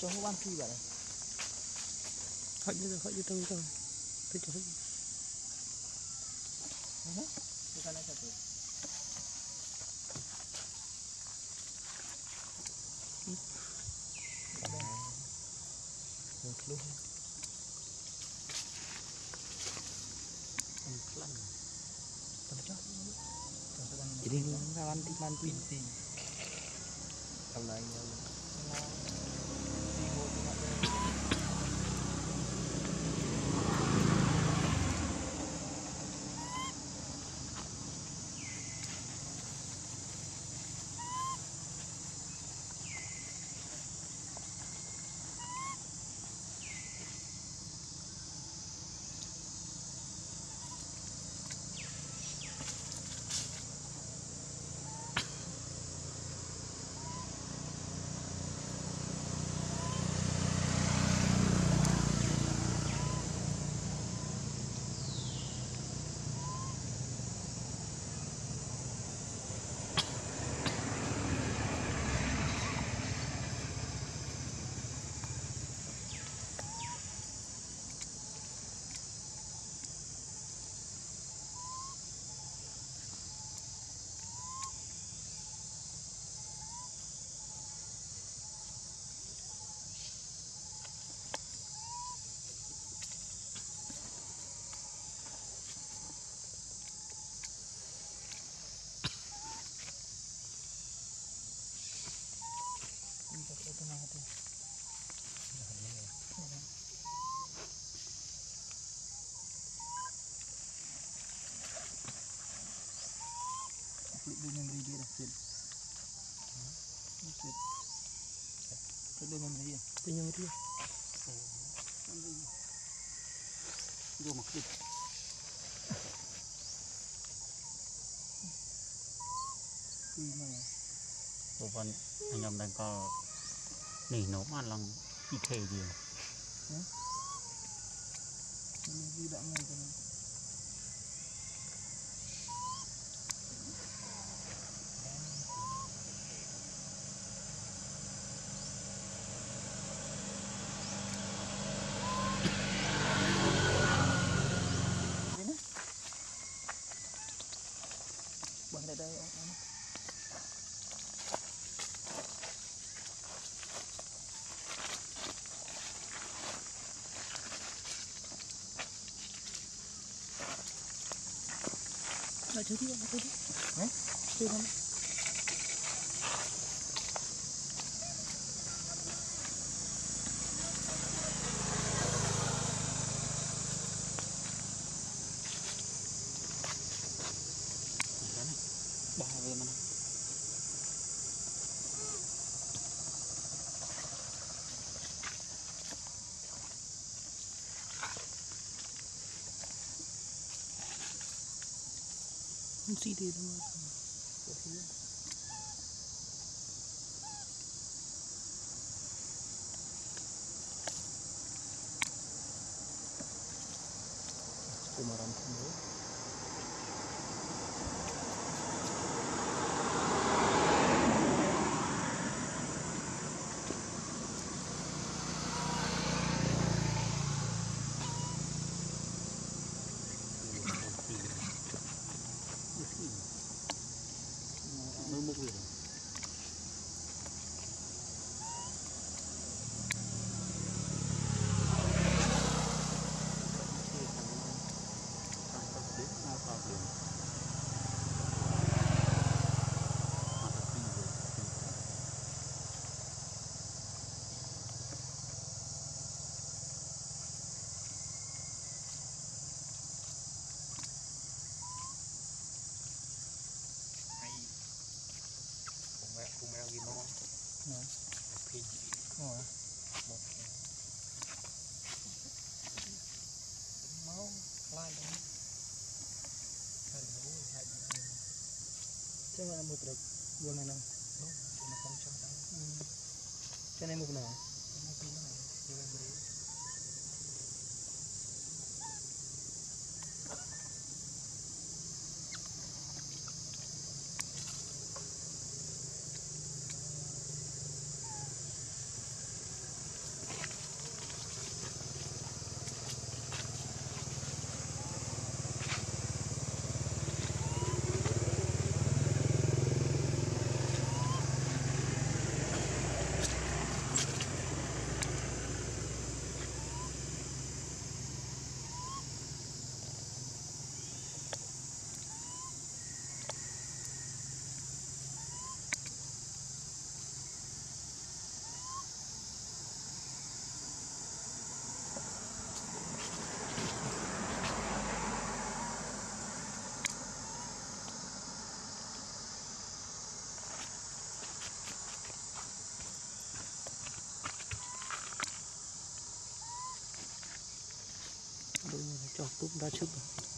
cho ban khi vậy? Hãy như hãy như tôi tôi tôi cho hãy bukan ada satu một lúc. Một lần. Tầm cho jadi nanti manti banget ya Bukan hanya bengkel tôi nhớ đi Dia mak klik. Kui mana? bộ phận anh em đang có nỉ nấu lại chơi đi lại chơi đi Hả? chơi không về mà Und zieh die nochmal. Bumerang. 不会的。Máu lai một, hay là một, hay là này một mau trek. một, mana? Так, тут, да, чудо.